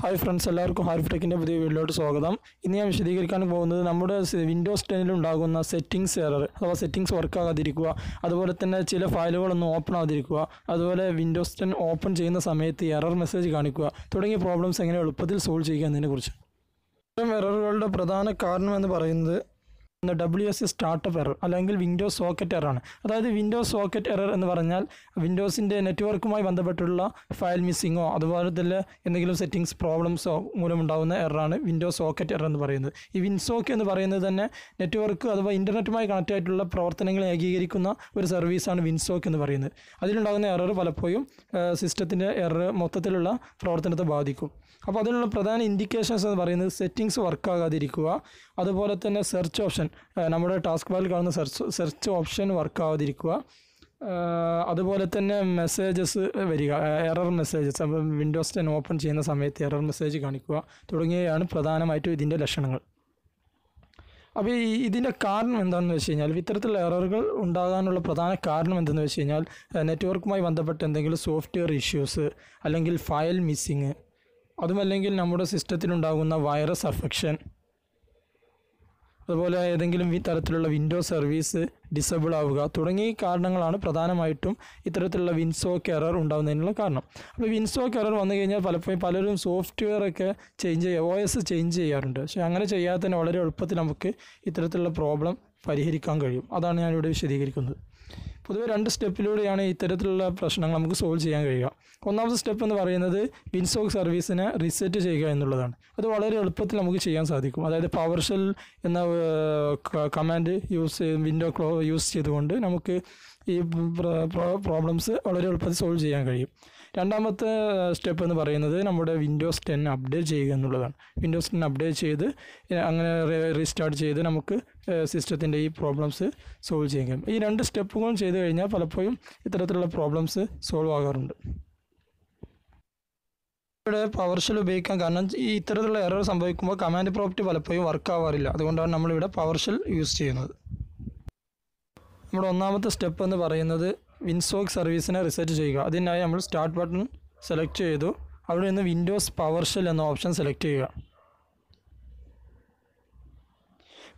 Hi friends എല്ലാവർക്കും ഹാരിഫ് ടെക്കിന്റെ പുതിയ വീഡിയോയിലോട്ട് സ്വാഗതം. ഇന്ന് ഞാൻ വിശദീകരിക്കാൻ പോകുന്നത് നമ്മുടെ വിൻഡോസ് ടെന്നിൽ ഉണ്ടാകുന്ന സെറ്റിംഗ്സ് എറർ അഥവാ സെറ്റിംഗ്സ് വർക്ക് ആകാതിരിക്കുക. അതുപോലെ തന്നെ ചില ഫയലുകളൊന്നും ഓപ്പൺ ആകാതിരിക്കുക അതുപോലെ വിൻഡോസ് ടെൻ ഓപ്പൺ ചെയ്യുന്ന സമയത്ത് എറർ മെസ്സേജ് കാണിക്കുക. തുടങ്ങിയ പ്രോബ്ലംസ് എങ്ങനെ എളുപ്പത്തിൽ സോൾവ് ചെയ്യുക എന്നതിനെക്കുറിച്ച്. ഇത്തരം എററുകളുടെ പ്രധാന കാരണം എന്ന് പറയുന്നത് ഡബ്ല്യു എസ് സ്റ്റാർട്ടപ്പ് എറർ അല്ലെങ്കിൽ വിൻഡോസ് സോക്കറ്റ് എറർ ആണ്. അതായത് വിൻഡോസ് സോക്കറ്റ് എറർ എന്ന് പറഞ്ഞാൽ വിൻഡോസിന്റെ നെറ്റ്വർക്കുമായി ബന്ധപ്പെട്ടുള്ള ഫയൽ മിസ്സിങ്ങോ അതുപോലെ തന്നെ എന്തെങ്കിലും സെറ്റിംഗ്സ് പ്രോബ്ലംസോ മൂലമുണ്ടാകുന്ന എററാണ് വിൻഡോസ് സോക്കറ്റ് എറർ എന്ന് പറയുന്നത്. ഈ വിൻസോക്ക് എന്ന് പറയുന്നത് തന്നെ നെറ്റ്വർക്ക് അഥവാ ഇന്റർനെറ്റുമായി കണക്റ്റ് ആയിട്ടുള്ള പ്രവർത്തനങ്ങളെ ഏകീകരിക്കുന്ന ഒരു സർവീസാണ് വിൻസോക്ക് എന്ന് പറയുന്നത്. അതിലുണ്ടാകുന്ന എറർ പലപ്പോഴും സിസ്റ്റത്തിന്റെ എറർ മൊത്തത്തിലുള്ള പ്രവർത്തനത്തെ ബാധിക്കും. അപ്പോൾ അതിനുള്ള പ്രധാന ഇൻഡിക്കേഷൻസ് എന്ന് പറയുന്നത് സെറ്റിങ്സ് വർക്ക് ആകാതിരിക്കുക അതുപോലെ തന്നെ സെർച്ച് ഓപ്ഷൻ നമ്മുടെ ടാസ്ക് ബാറിൽ കാണുന്ന സെർച്ച് സെർച്ച് ഓപ്ഷൻ വർക്ക് ആവാതിരിക്കുക. അതുപോലെ തന്നെ മെസ്സേജസ് വരിക എറർ മെസ്സേജസ് അപ്പം വിൻഡോസ് ടെൻ ഓപ്പൺ ചെയ്യുന്ന സമയത്ത് എറർ മെസ്സേജ് കാണിക്കുക. തുടങ്ങിയവയാണ് പ്രധാനമായിട്ടും ഇതിന്റെ ലക്ഷണങ്ങൾ. അപ്പോൾ ഈ ഇതിന്റെ കാരണം എന്താണെന്ന് വെച്ച് കഴിഞ്ഞാൽ ഇത്തരത്തിലുള്ള എററുകൾ ഉണ്ടാകാനുള്ള പ്രധാന കാരണം എന്തെന്ന് വെച്ച് കഴിഞ്ഞാൽ നെറ്റ്വർക്കുമായി ബന്ധപ്പെട്ട എന്തെങ്കിലും സോഫ്റ്റ്വെയർ ഇഷ്യൂസ് അല്ലെങ്കിൽ ഫയൽ മിസ്സിങ് അതുമല്ലെങ്കിൽ നമ്മുടെ സിസ്റ്റത്തിലുണ്ടാകുന്ന വൈറസ് അഫെക്ഷൻ അതുപോലെ ഏതെങ്കിലും തരത്തിലുള്ള വിൻഡോ സർവീസ് ഡിസബിൾ ആവുക തുടങ്ങിയ കാരണങ്ങളാണ് പ്രധാനമായിട്ടും ഇത്തരത്തിലുള്ള വിൻസോക്ക് എറർ ഉണ്ടാകുന്നതിനുള്ള കാരണം. അപ്പോൾ വിൻസോക്ക് എറർ വന്നു കഴിഞ്ഞാൽ പലപ്പോഴും പലരും സോഫ്റ്റ്വെയർ ഒക്കെ ചേഞ്ച് ചെയ്യുക ഒ എസ് ചേഞ്ച് ചെയ്യാറുണ്ട്. പക്ഷേ അങ്ങനെ ചെയ്യാതെ തന്നെ വളരെ എളുപ്പത്തിൽ നമുക്ക് ഇത്തരത്തിലുള്ള പ്രോബ്ലം പരിഹരിക്കാൻ കഴിയും. അതാണ് ഞാനിവിടെ വിശദീകരിക്കുന്നത്. പൊതുവെ രണ്ട് സ്റ്റെപ്പിലൂടെയാണ് ഇത്തരത്തിലുള്ള പ്രശ്നങ്ങൾ നമുക്ക് സോൾവ് ചെയ്യാൻ കഴിയുക. ഒന്നാമത്തെ സ്റ്റെപ്പ് എന്ന് പറയുന്നത് വിൻസോക്ക് സർവീസിനെ റീസെറ്റ് ചെയ്യുക എന്നുള്ളതാണ്. അത് വളരെ എളുപ്പത്തിൽ നമുക്ക് ചെയ്യാൻ സാധിക്കും. അതായത് പവർ ഷെൽ എന്ന കമാൻഡ് യൂസ് വിൻഡോ ക്ലോ യൂസ് ചെയ്തുകൊണ്ട് നമുക്ക് ഈ പ്രോബ്ലംസ് വളരെ എളുപ്പത്തിൽ സോൾവ് ചെയ്യാൻ കഴിയും. രണ്ടാമത്തെ സ്റ്റെപ്പ് എന്ന് പറയുന്നത് നമ്മുടെ വിൻഡോസ് ടെൻ അപ്ഡേറ്റ് ചെയ്യുക എന്നുള്ളതാണ്. വിൻഡോസ് ടെൻ അപ്ഡേറ്റ് ചെയ്ത് അങ്ങനെ റീസ്റ്റാർട്ട് ചെയ്ത് നമുക്ക് സിസ്റ്റത്തിന്റെ ഈ പ്രോബ്ലംസ് സോൾവ് ചെയ്യാൻ കഴിയും. ഈ രണ്ട് സ്റ്റെപ്പുകളും ചെയ്ത് കഴിഞ്ഞാൽ പലപ്പോഴും ഇത്തരത്തിലുള്ള പ്രോബ്ലംസ് സോൾവ് ആകാറുണ്ട്. ഇവിടെ പവർ ഷെൽ ഉപയോഗിക്കാൻ കാരണം ഈ ഇത്തരത്തിലുള്ള എറർ സംഭവിക്കുമ്പോൾ കമാൻഡ് പ്രോപ്പർട്ടി പലപ്പോഴും വർക്ക് ആവാറില്ല. അതുകൊണ്ടാണ് നമ്മളിവിടെ പവർ ഷെൽ യൂസ് ചെയ്യുന്നത്. നമ്മുടെ ഒന്നാമത്തെ സ്റ്റെപ്പ് എന്ന് പറയുന്നത് വിൻസോക്ക് സർവീസിനെ റിസർച്ച് ചെയ്യുക. അതിനായി നമ്മൾ സ്റ്റാർട്ട് ബട്ടൺ സെലക്ട് ചെയ്തു. അവിടെ നിന്ന് വിൻഡോസ് പവർ ഷെൽ എന്ന ഓപ്ഷൻ സെലക്ട് ചെയ്യുക.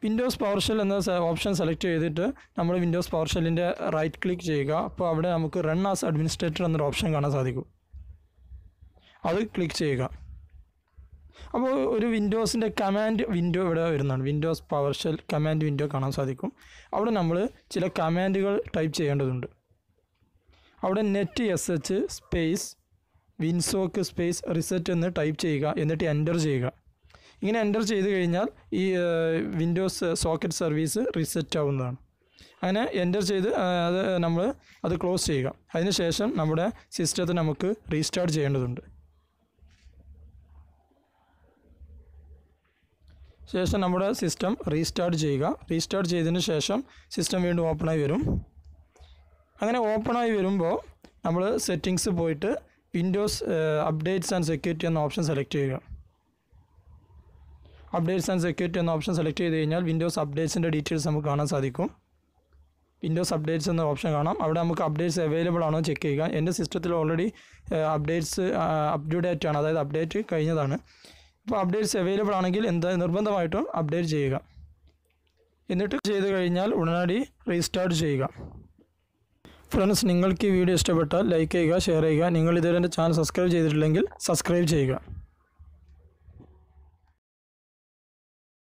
വിൻഡോസ് പവർ ഷെൽ എന്ന ഓപ്ഷൻ സെലക്ട് ചെയ്തിട്ട് നമ്മൾ വിൻഡോസ് പവർ ഷെല്ലിന്റെ റൈറ്റ് ക്ലിക്ക് ചെയ്യുക. അപ്പോൾ അവിടെ നമുക്ക് റൺ ആസ് അഡ്മിനിസ്ട്രേറ്റർ എന്നൊരു ഓപ്ഷൻ കാണാൻ സാധിക്കും. അത് ക്ലിക്ക് ചെയ്യുക. അപ്പോൾ ഒരു വിൻഡോസിന്റെ കമാൻഡ് വിൻഡോ ഇവിടെ വരുന്നതാണ് Windows PowerShell command window കാണാൻ സാധിക്കും. അവിടെ നമ്മൾ ചില കമാൻഡുകൾ ടൈപ്പ് ചെയ്യേണ്ടതുണ്ട്. അവിടെ net S H space Winsock space reset എന്ന് ടൈപ്പ് ചെയ്യുക എന്നിട്ട് എന്റർ ചെയ്യുക. ഇങ്ങനെ എന്റർ ചെയ്ത് കഴിഞ്ഞാൽ ഈ വിൻഡോസ് സോക്കറ്റ് സർവീസ് റിസെറ്റ് ആവുന്നതാണ്. അങ്ങനെ എന്റർ ചെയ്ത് അത് നമ്മൾ അത് ക്ലോസ് ചെയ്യുക. അതിനുശേഷം നമ്മുടെ സിസ്റ്റത്തെ നമുക്ക് റീസ്റ്റാർട്ട് ചെയ്യേണ്ടതുണ്ട്. ശേഷം നമ്മുടെ സിസ്റ്റം റീസ്റ്റാർട്ട് ചെയ്യുക. റീസ്റ്റാർട്ട് ചെയ്തതിന് ശേഷം സിസ്റ്റം വീണ്ടും ഓപ്പണായി വരും. അങ്ങനെ ഓപ്പണായി വരുമ്പോൾ നമ്മൾ സെറ്റിങ്സ് പോയിട്ട് വിൻഡോസ് അപ്ഡേറ്റ്സ് ആൻഡ് സെക്യൂരിറ്റി എന്ന ഓപ്ഷൻ സെലക്ട് ചെയ്യുക. അപ്ഡേറ്റ്സ് ആൻഡ് സെക്യൂരിറ്റി എന്ന ഓപ്ഷൻ സെലക്ട് ചെയ്ത് കഴിഞ്ഞാൽ വിൻഡോസ് അപ്ഡേറ്റ്സിന്റെ ഡീറ്റെയിൽസ് നമുക്ക് കാണാൻ സാധിക്കും. വിൻഡോസ് അപ്ഡേറ്റ്സ് എന്ന ഓപ്ഷൻ കാണാം. അവിടെ നമുക്ക് അപ്ഡേറ്റ്സ് അവൈലബിൾ ആണോ ചെക്ക് ചെയ്യുക. എന്റെ സിസ്റ്റത്തിൽ already updates up to date ആണ്. അതായത് അപ്ഡേറ്റ് കഴിഞ്ഞതാണ്. ഇപ്പോൾ അപ്ഡേറ്റ്സ് അവൈലബിൾ ആണെങ്കിൽ എന്താ നിർബന്ധമായിട്ടും അപ്ഡേറ്റ് ചെയ്യുക. എന്നിട്ട് ചെയ്ത് കഴിഞ്ഞാൽ ഉടനടി റീസ്റ്റാർട്ട് ചെയ്യുക. ഫ്രണ്ട്സ് നിങ്ങൾക്ക് ഈ വീഡിയോ ഇഷ്ടപ്പെട്ടാൽ ലൈക്ക് ചെയ്യുക ഷെയർ ചെയ്യുക. നിങ്ങൾ ഇതുവരെ എന്റെ ചാനൽ സബ്സ്ക്രൈബ് ചെയ്തിട്ടില്ലെങ്കിൽ സബ്സ്ക്രൈബ് ചെയ്യുക.